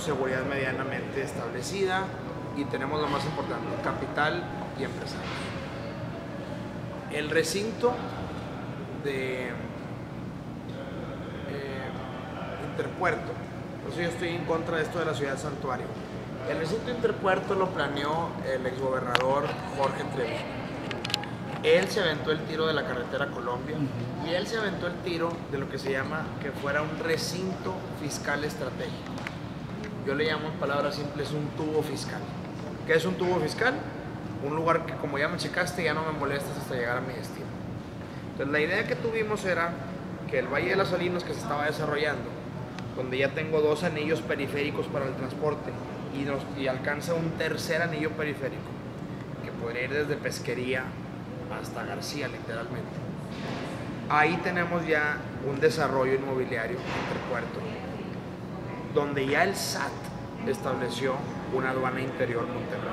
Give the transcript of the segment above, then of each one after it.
seguridad medianamente establecida y tenemos lo más importante, capital y empresarios. El recinto de eh, Interpuerto, por eso yo estoy en contra de esto de la ciudad santuario. El recinto Interpuerto lo planeó el exgobernador Jorge Treviño él se aventó el tiro de la carretera Colombia y él se aventó el tiro de lo que se llama que fuera un recinto fiscal estratégico. Yo le llamo en palabras simples un tubo fiscal. ¿Qué es un tubo fiscal? Un lugar que como ya me checaste ya no me molestas hasta llegar a mi destino. Entonces la idea que tuvimos era que el Valle de las Salinas que se estaba desarrollando, donde ya tengo dos anillos periféricos para el transporte y, alcanza un tercer anillo periférico, que podría ir desde pesquería hasta García literalmente. Ahí tenemos ya un desarrollo inmobiliario puerto donde ya el SAT estableció una aduana interior Monterrey.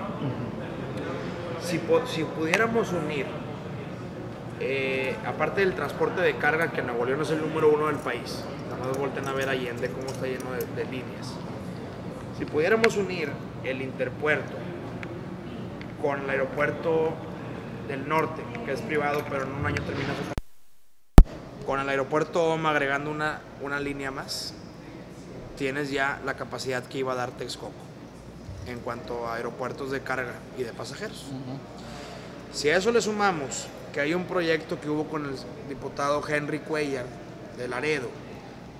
Si, si, pudiéramos unir, eh, aparte del transporte de carga, que Nuevo León es el número uno del país, nada más volten a ver Allende cómo está lleno de, de líneas. Si pudiéramos unir el interpuerto con el aeropuerto del norte, que es privado, pero en un año termina su... Con el aeropuerto OMA agregando una, una línea más, tienes ya la capacidad que iba a dar Texcoco en cuanto a aeropuertos de carga y de pasajeros. Si a eso le sumamos que hay un proyecto que hubo con el diputado Henry Cuellar de Laredo,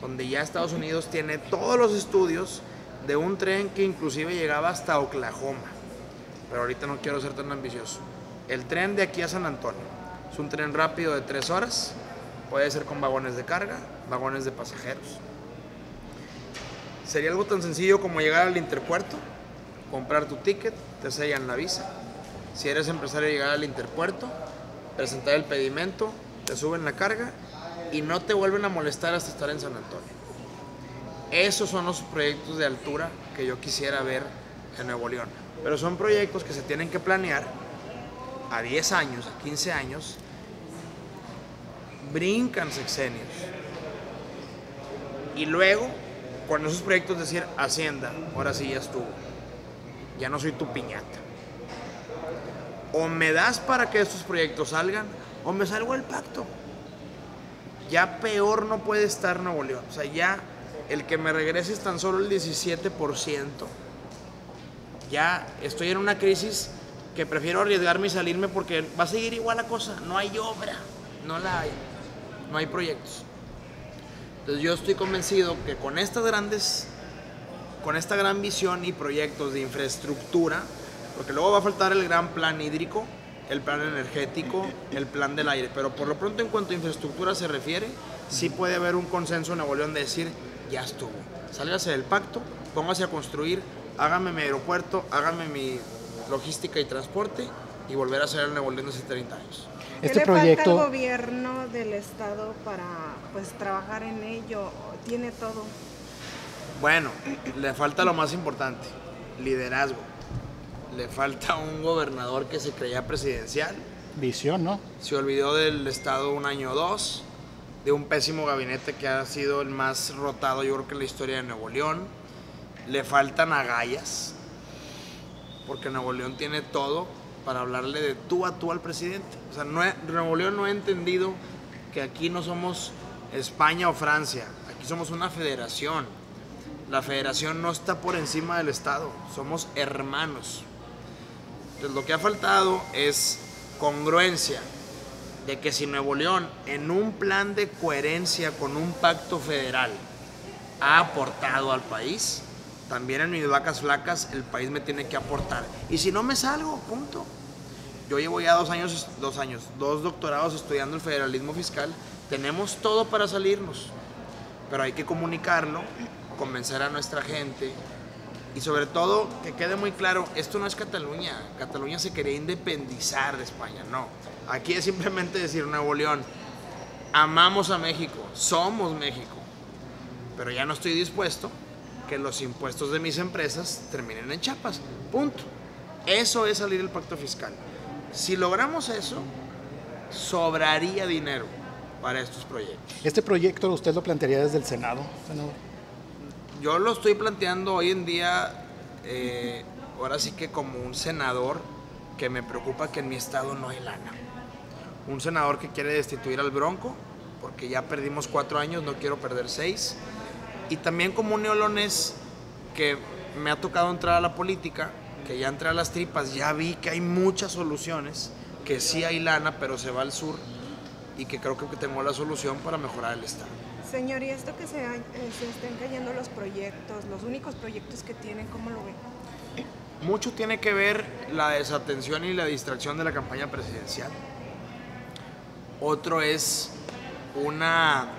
donde ya Estados Unidos tiene todos los estudios de un tren que inclusive llegaba hasta Oklahoma. Pero ahorita no quiero ser tan ambicioso. El tren de aquí a San Antonio es un tren rápido de tres horas. Puede ser con vagones de carga, vagones de pasajeros. Sería algo tan sencillo como llegar al interpuerto, comprar tu ticket, te sellan la visa. Si eres empresario, llegar al interpuerto, presentar el pedimento, te suben la carga y no te vuelven a molestar hasta estar en San Antonio. Esos son los proyectos de altura que yo quisiera ver en Nuevo León. Pero son proyectos que se tienen que planear a 10 años, a 15 años, brincan sexenios. Y luego, con esos proyectos decir, Hacienda, ahora sí ya estuvo. Ya no soy tu piñata. O me das para que estos proyectos salgan, o me salgo el pacto. Ya peor no puede estar Nuevo León. O sea, ya el que me regrese es tan solo el 17%. Ya estoy en una crisis que prefiero arriesgarme y salirme porque va a seguir igual la cosa. No hay obra, no la hay, no hay proyectos. Entonces yo estoy convencido que con estas grandes, con esta gran visión y proyectos de infraestructura, porque luego va a faltar el gran plan hídrico, el plan energético, el plan del aire, pero por lo pronto en cuanto a infraestructura se refiere, sí puede haber un consenso en Nuevo León de decir, ya estuvo, sálgase del pacto, póngase a construir, hágame mi aeropuerto, hágame mi logística y transporte y volver a ser el Nuevo León hace 30 años. ¿Qué este le proyecto... falta al gobierno del estado para pues trabajar en ello? Tiene todo. Bueno, le falta lo más importante, liderazgo. Le falta un gobernador que se creía presidencial. Visión, ¿no? Se olvidó del estado un año o dos, de un pésimo gabinete que ha sido el más rotado yo creo que en la historia de Nuevo León. Le faltan agallas, porque Nuevo León tiene todo para hablarle de tú a tú al presidente. O sea, Nuevo León no ha entendido que aquí no somos España o Francia, aquí somos una federación. La federación no está por encima del Estado, somos hermanos. Entonces lo que ha faltado es congruencia de que si Nuevo León en un plan de coherencia con un pacto federal ha aportado al país, también en mis vacas flacas el país me tiene que aportar. Y si no me salgo, punto. Yo llevo ya dos años, dos años, dos doctorados estudiando el federalismo fiscal. Tenemos todo para salirnos, pero hay que comunicarlo, convencer a nuestra gente y sobre todo que quede muy claro, esto no es Cataluña. Cataluña se quería independizar de España, no. Aquí es simplemente decir Nuevo León, amamos a México, somos México, pero ya no estoy dispuesto que los impuestos de mis empresas terminen en chapas. Punto. Eso es salir del pacto fiscal. Si logramos eso, sobraría dinero para estos proyectos. ¿Este proyecto usted lo plantearía desde el Senado, senador? yo lo estoy planteando hoy en día, eh, ahora sí que como un senador que me preocupa que en mi estado no hay lana. Un senador que quiere destituir al Bronco, porque ya perdimos cuatro años, no quiero perder seis. Y también como un neolonés que me ha tocado entrar a la política, que ya entré a las tripas, ya vi que hay muchas soluciones, que sí hay lana, pero se va al sur y que creo que tengo la solución para mejorar el estado. Señor, y esto que se, eh, se estén cayendo los proyectos, los únicos proyectos que tienen, ¿cómo lo ven? Mucho tiene que ver la desatención y la distracción de la campaña presidencial. Otro es una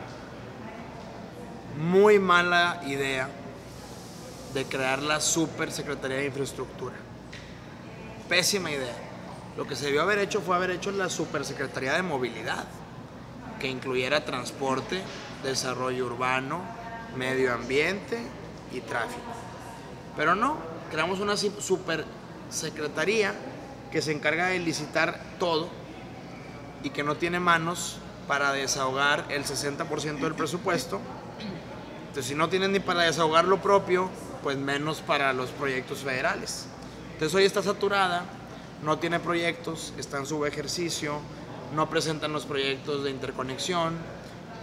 muy mala idea de crear la Super Secretaría de Infraestructura. Pésima idea. Lo que se debió haber hecho fue haber hecho la Super Secretaría de Movilidad, que incluyera transporte, desarrollo urbano, medio ambiente y tráfico. Pero no, creamos una super secretaría que se encarga de licitar todo y que no tiene manos para desahogar el 60% del presupuesto. Entonces, si no tienen ni para desahogar lo propio, pues menos para los proyectos federales. Entonces, hoy está saturada, no tiene proyectos, está en su ejercicio, no presentan los proyectos de interconexión,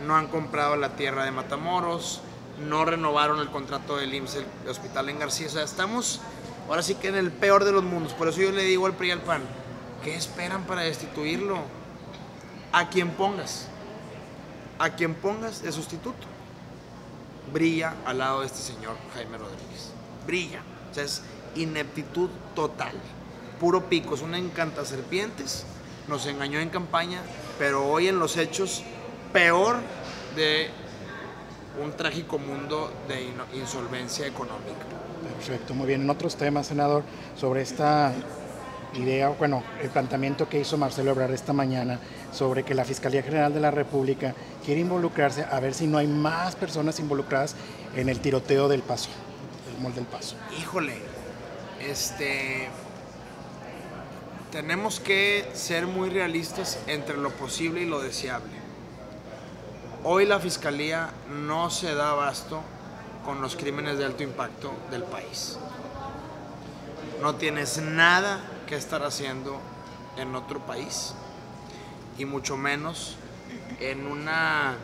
no han comprado la tierra de Matamoros, no renovaron el contrato del IMSS, el hospital en García. O sea, estamos ahora sí que en el peor de los mundos. Por eso yo le digo al PRI y al PAN, ¿qué esperan para destituirlo? A quien pongas, a quien pongas de sustituto, brilla al lado de este señor Jaime Rodríguez. Brilla. O sea, es ineptitud total. Puro pico, es una encanta serpientes. Nos engañó en campaña, pero hoy en los hechos, peor de un trágico mundo de insolvencia económica. Perfecto, muy bien. En otros temas, senador, sobre esta idea, bueno, el planteamiento que hizo Marcelo Ebrard esta mañana sobre que la Fiscalía General de la República quiere involucrarse a ver si no hay más personas involucradas en el tiroteo del paso, del mol del paso. Híjole, este tenemos que ser muy realistas entre lo posible y lo deseable. Hoy la Fiscalía no se da abasto con los crímenes de alto impacto del país. No tienes nada que estar haciendo en otro país y mucho menos en una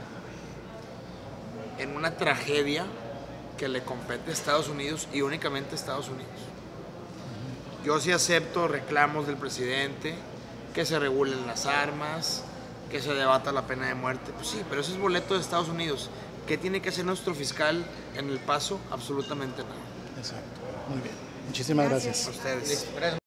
en una tragedia que le compete a Estados Unidos y únicamente a Estados Unidos. Yo sí acepto reclamos del presidente, que se regulen las armas, que se debata la pena de muerte. Pues sí, pero ese es boleto de Estados Unidos. ¿Qué tiene que hacer nuestro fiscal en el paso? Absolutamente nada. Exacto. Muy bien. Muchísimas gracias. A ustedes.